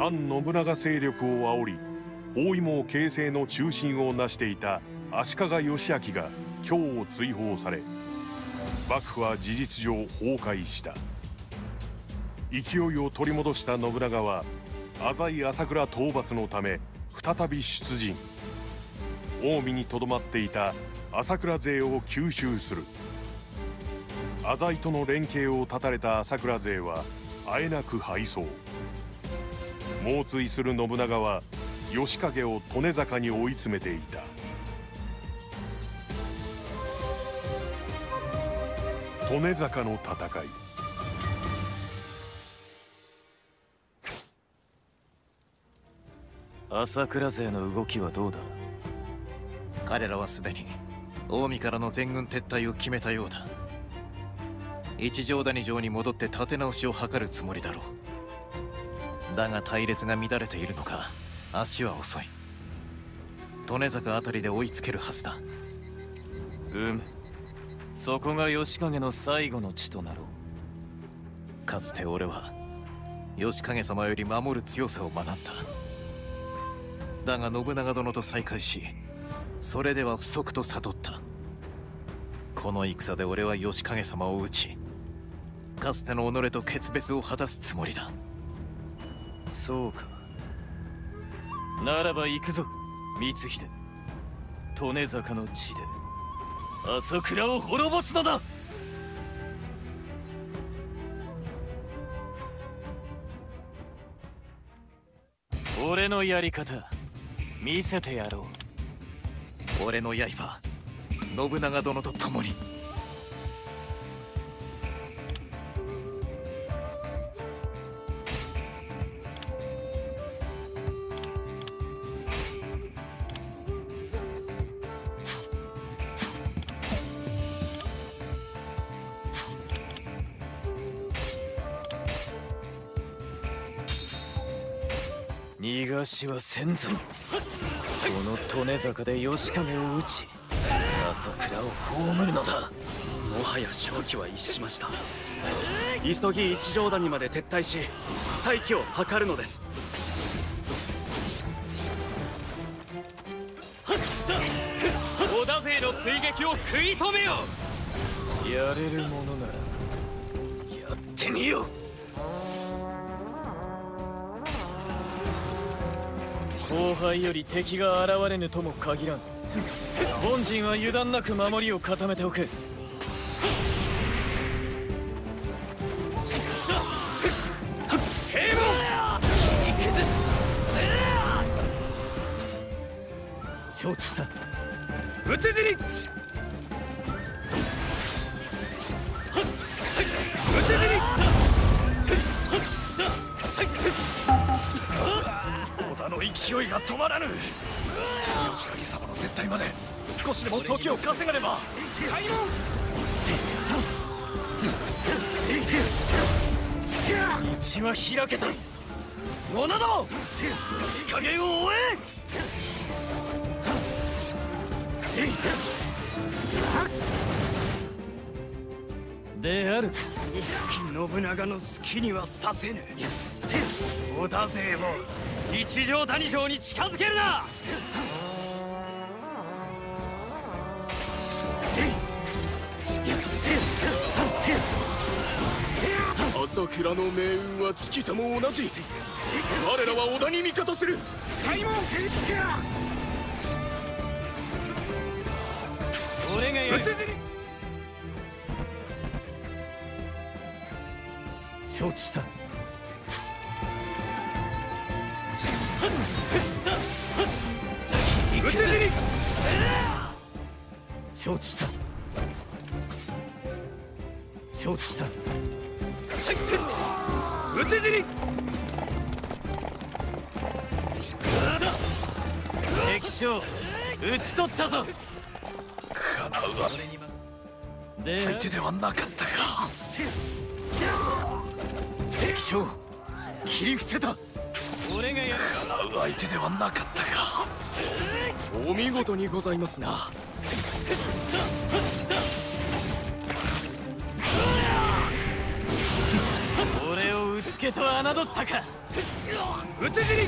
反信長勢力を煽り包囲網形成の中心を成していた足利義昭が今日追放され幕府は事実上崩壊した。勢いを取り戻した信長は浅井朝倉討伐のため再び出陣。近江にとどまっていた朝倉勢を吸収する。浅井との連携を断たれた朝倉勢はあえなく敗走。猛追する信長は義景を利根坂に追い詰めていた。利根坂の戦い。朝倉勢の動きはどうだ？彼らはすでに近江からの全軍撤退を決めたようだ。一条谷城に戻って立て直しを図るつもりだろうだが隊列が乱れているのか足は遅い。利根坂あたりで追いつけるはずだ。うむ。そこが義景の最後の地となろう。かつて俺は義景様より守る強さを学んだ。だが信長殿と再会しそれでは不足と悟った。この戦で俺は義景様を討ちかつての己と決別を果たすつもりだそうか。ならば行くぞ光秀。利根坂の地で。朝倉を滅ぼすのだ。俺のやり方見せてやろう。俺の刃信長殿と共に。逃がしはせんぞこの利根坂で義景を討ち朝倉を葬るのだ。もはや勝機は逸しました。急ぎ一条谷まで撤退し再起を図るのです。織田勢の追撃を食い止めよう。やれるものならやってみよう。後輩より敵が現れぬとも限らん。本陣は油断なく守りを固めておく。承知した。討ち死に勢いが止まらぬ。吉影様の撤退まで少しでも時を稼がねば。開門道は開けた。者ども仕掛けを追え。である信長の好きにはさせぬ。織田勢も。一条谷城に近づけるな！朝倉の命運は尽きたも同じ。我らは織田に味方する。開門俺がやる。承知した討ち死に承知した。承知した。討ち死に。敵将討ち取ったぞ。かなうはで相手ではなかったか。敵将切り伏せた俺がやる。かなう相手ではなかったかお見事にございますな。俺を討つけと侮ったか。討ち死に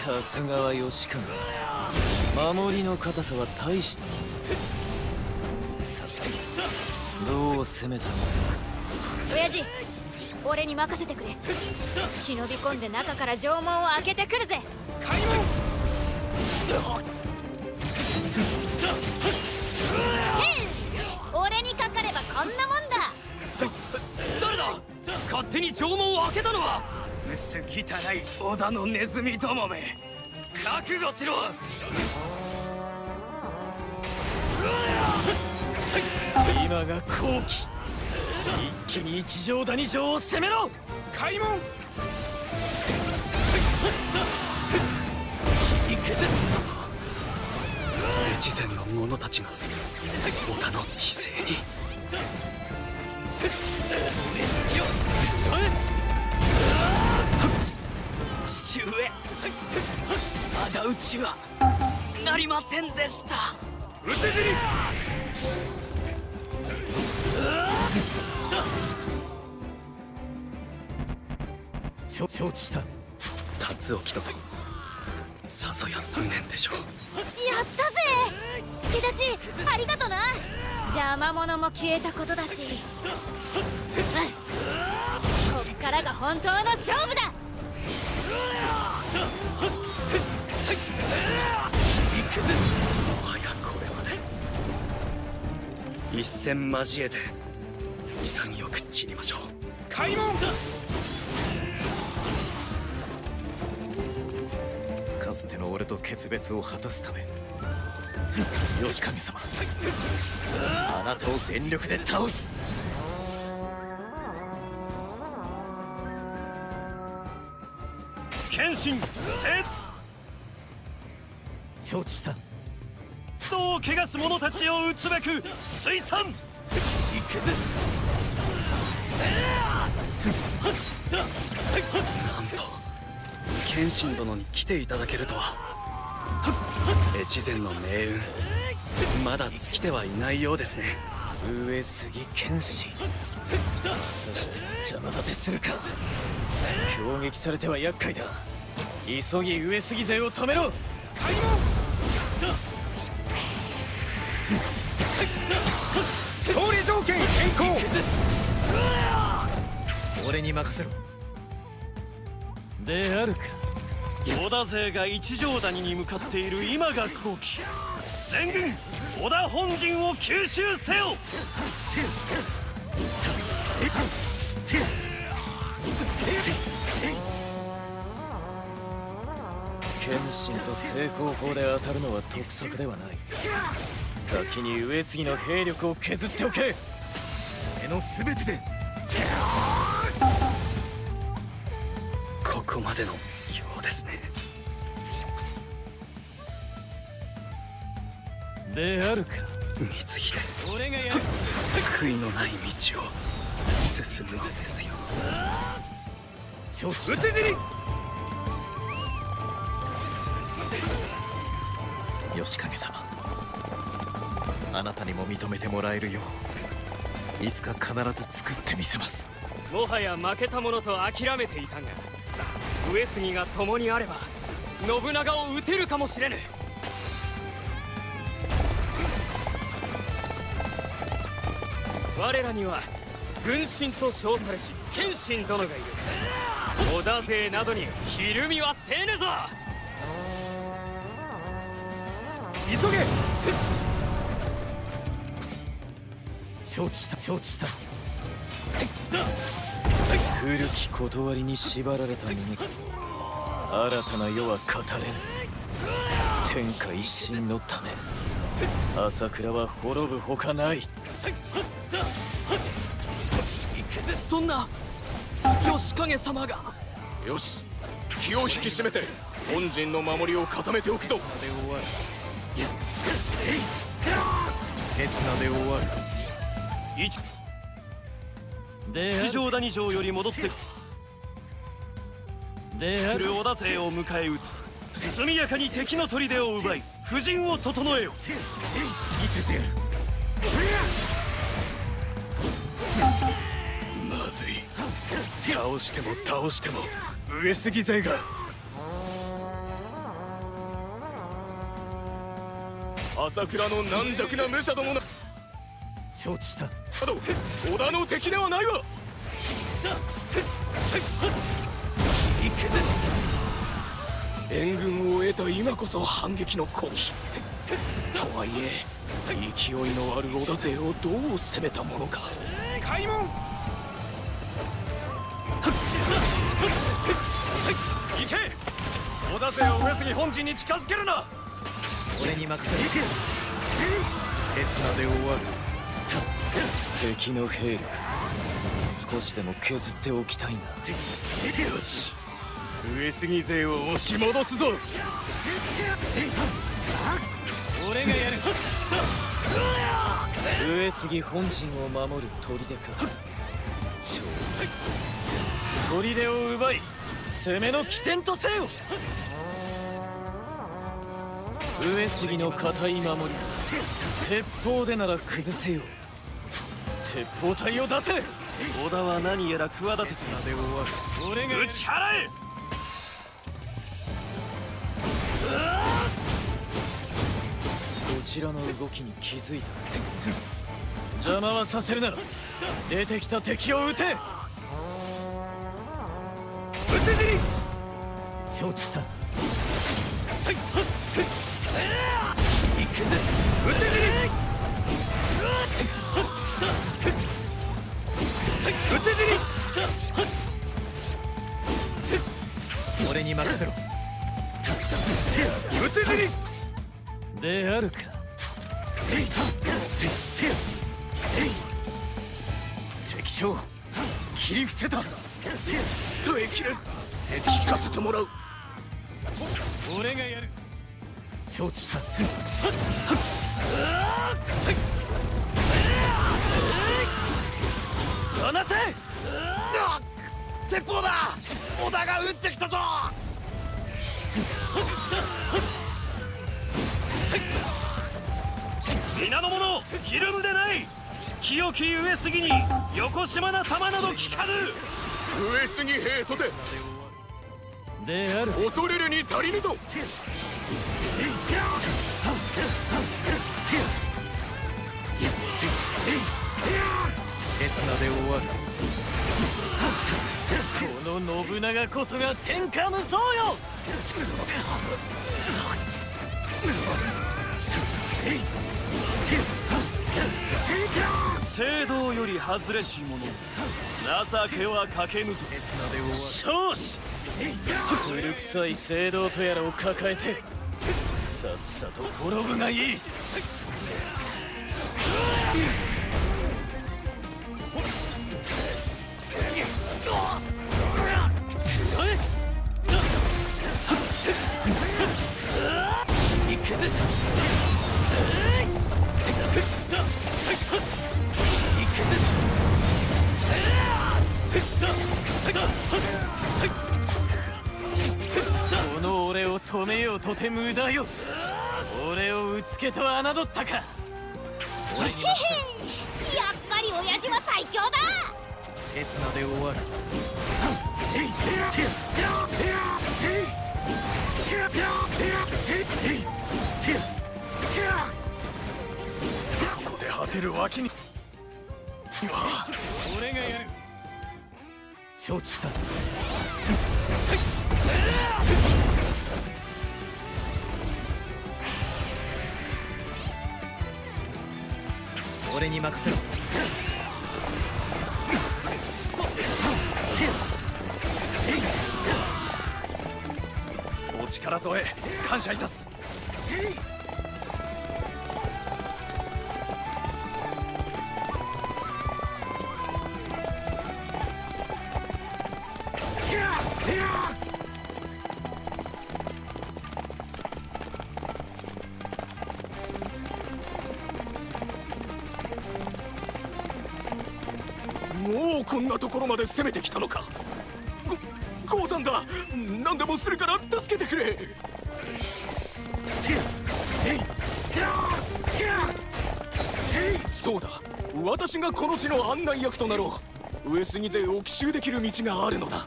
さすがは吉川守りの硬さは大したものさてどう攻めたものか。親父俺に任せてくれ。忍び込んで中から城門を開けてくるぜ。開門俺にかかればこんなもんだ。誰だ？勝手に城門を開けたのは？薄汚い織田のネズミどもめ。覚悟しろ。今が好機。一気に一条谷城を攻めろ。開門。越前の者たちが織田の犠牲に父上。仇討ちはなりませんでした。討ち死に。承承知した。辰興とさぞや無念でしょう。やったぜ。助立ちありがとな。邪魔者も消えたことだし。うん。こっからが本当の勝負だ一戦交えて潔く散りましょう。開門かつての俺と決別を果たすため 吉影様あなたを全力で倒す謙信せ承知した。人を汚す者たちを討つべく推賛行くぜなんと謙信殿に来ていただけるとは。越前の命運まだ尽きてはいないようですね。上杉謙信そして邪魔立てするか。攻撃されては厄介だ。急ぎ上杉勢を止めろ。開門勝利条件変更。俺に任せろ。であるか。織田勢が一条谷に向かっている今が好機。全軍織田本陣を吸収せよ謙信と正攻法で当たるのは得策ではない。先に上杉の兵力を削っておけ。俺の全てで。ここまでのようですね。であるか。光秀。俺がやる。悔いのない道を進むのですよ。承知討ち死に！吉影様あなたにも認めてもらえるよういつか必ず作ってみせます。もはや負けた者と諦めていたが上杉が共にあれば信長を討てるかもしれぬ。我らには軍神と称されし謙信殿がいる。織田勢などにひるみはせぬぞ。急げ！承知した承知した。古き断りに縛られた者新たな世は語れぬ。天下一新のため朝倉は滅ぶほかない。そんな吉影様がよし気を引き締めて本陣の守りを固めておくぞ。刹那で終わる一で地上谷城より戻ってである織田勢を迎え撃つ速やかに敵の砦を奪い布陣を整えよまずい。倒しても倒しても上杉勢が。朝倉の軟弱な武者どもな。承知した。あと織田の敵ではないわ。援軍を得た今こそ反撃の好機。とはいえ勢いのある織田勢をどう攻めたものか。開門行け織田勢を上杉本陣に近づけるな俺に任せろ刹那で終わる敵の兵力少しでも削っておきたいなよし上杉勢を押し戻すぞ俺がやる上杉本陣を守る砦か砦を奪い攻めの起点とせよ。上杉の固い守り鉄砲でなら崩せよ。鉄砲隊を出せ。織田は何やら企ててで終わる。打ち払え。こちらの動きに気づいた。邪魔はさせるな出てきた敵を撃て討ち死に承知した。討ち死に。討ち死に。俺に任せろ。討ち死にであるか。せてもらう。俺がやる。承知した放て鉄砲だ織田が撃ってきたぞ皆の者ひるむでない清き上杉に横島な玉など聞かぬ上杉兵とてである。恐れるに足りぬぞ。刹那で終わる。この信長こそが天下無双よ。聖堂より外れし者情けはかけぬぞ。少子古臭い聖堂とやらを抱えてさっさと滅ぶがいい。ことて無駄よ。俺をうつけと侮ったか。へ へやっぱり親父は最強だ。刹那で終わる。ここで果てるわけに。俺がやる。承知した俺に任せろ。お力添え感謝いたす。うこんなところまで攻めてきたのか。ご鉱山だ。何でもするから助けてくれ。そうだ。私がこの地の案内役となろう。上杉勢を奇襲できる道があるのだ。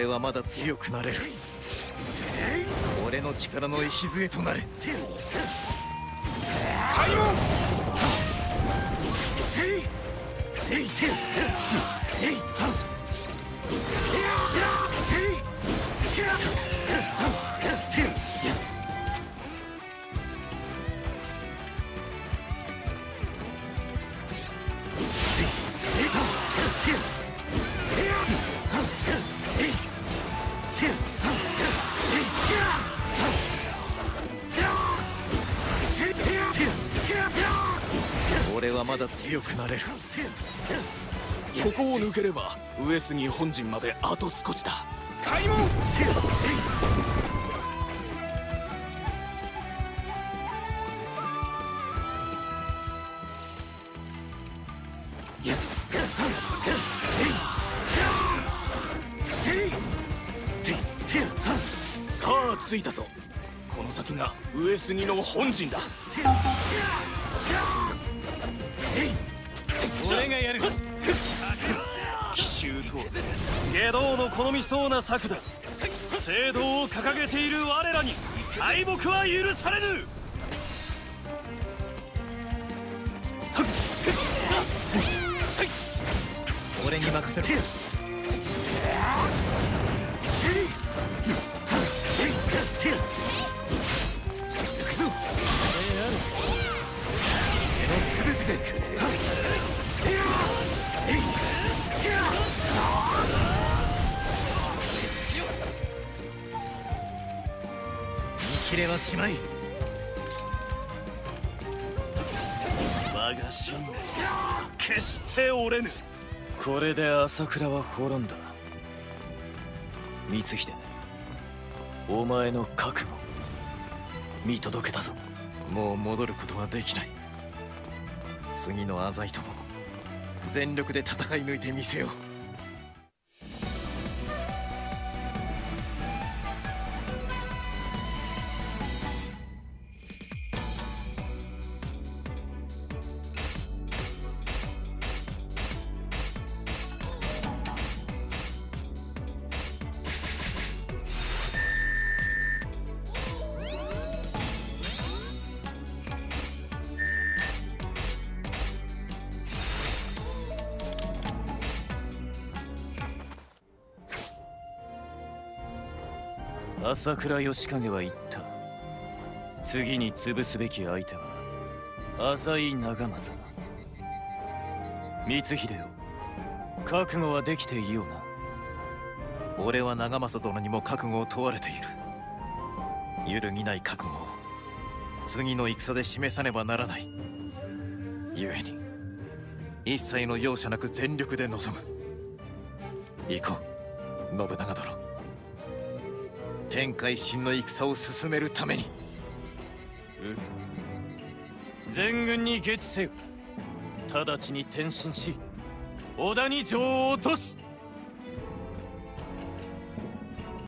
俺はまだ強くなれる。俺の力の礎となれ。開門。俺はまだ強くなれる。ここを抜ければ上杉本陣まであと少しだ。開門さあ着いたぞ。この先が上杉の本陣だ。俺がやる。奇襲と下道の好みそうな策だ。聖堂を掲げている我らに敗北は許されぬ。俺に任せろ。切れはしまい。我が信念決して折れぬ。これで朝倉は滅んだ。光秀お前の覚悟見届けたぞ。もう戻ることはできない。次の浅井とも全力で戦い抜いてみせよう朝倉義景は言った。次に潰すべき相手は浅井長政。光秀よ。覚悟はできていような。俺は長政殿にも覚悟を問われている。揺るぎない覚悟を次の戦で示さねばならない。故に一切の容赦なく全力で臨む。行こう信長殿。天海神の戦を進めるために。全軍に下知せよ。直ちに転身し織田に城を落とす。